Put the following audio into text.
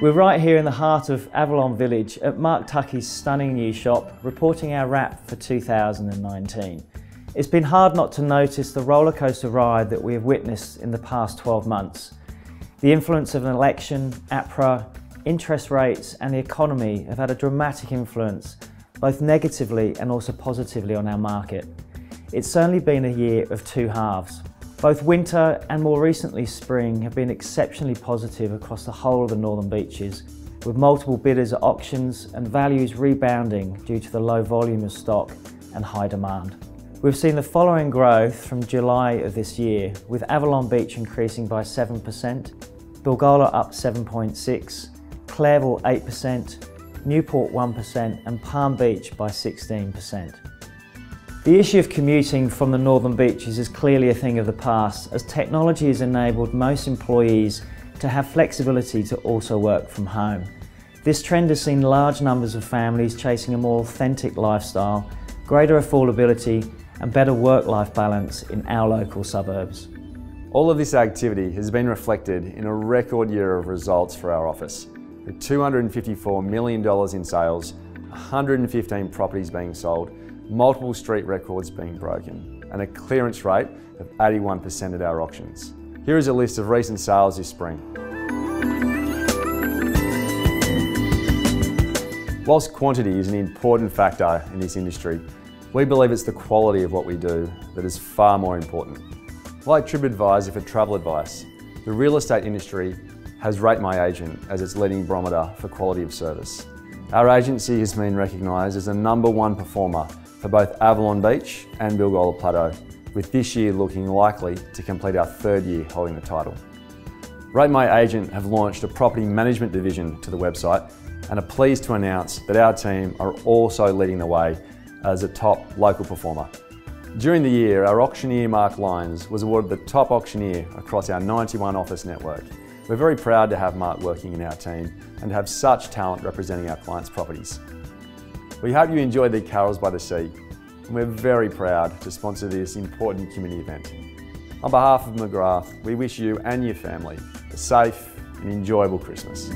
We're right here in the heart of Avalon Village at Mark Tuckey's stunning new shop, reporting our wrap for 2019. It's been hard not to notice the rollercoaster ride that we have witnessed in the past 12 months. The influence of an election, APRA, interest rates and the economy have had a dramatic influence, both negatively and also positively on our market. It's certainly been a year of two halves. Both winter and more recently spring have been exceptionally positive across the whole of the Northern Beaches, with multiple bidders at auctions and values rebounding due to the low volume of stock and high demand. We've seen the following growth from July of this year, with Avalon Beach increasing by 7%, Bilgola up 7.6, Clareville 8%, Newport 1% and Palm Beach by 16%. The issue of commuting from the northern beaches is clearly a thing of the past as technology has enabled most employees to have flexibility to also work from home. This trend has seen large numbers of families chasing a more authentic lifestyle, greater affordability and better work-life balance in our local suburbs. All of this activity has been reflected in a record year of results for our office with $254 million in sales, 115 properties being sold, multiple street records being broken, and a clearance rate of 81% at our auctions. Here is a list of recent sales this spring. Whilst quantity is an important factor in this industry, we believe it's the quality of what we do that is far more important. Like TripAdvisor for travel advice, the real estate industry has Rate My Agent as its leading barometer for quality of service. Our agency has been recognised as the number one performer for both Avalon Beach and Bilgola Plateau, with this year looking likely to complete our third year holding the title. Rate My Agent have launched a property management division to the website and are pleased to announce that our team are also leading the way as a top local performer. During the year, our auctioneer Mark Lyons was awarded the top auctioneer across our 91 office network we're very proud to have Mark working in our team and to have such talent representing our clients' properties. We hope you enjoyed the Carols by the Sea and we're very proud to sponsor this important community event. On behalf of McGrath, we wish you and your family a safe and enjoyable Christmas.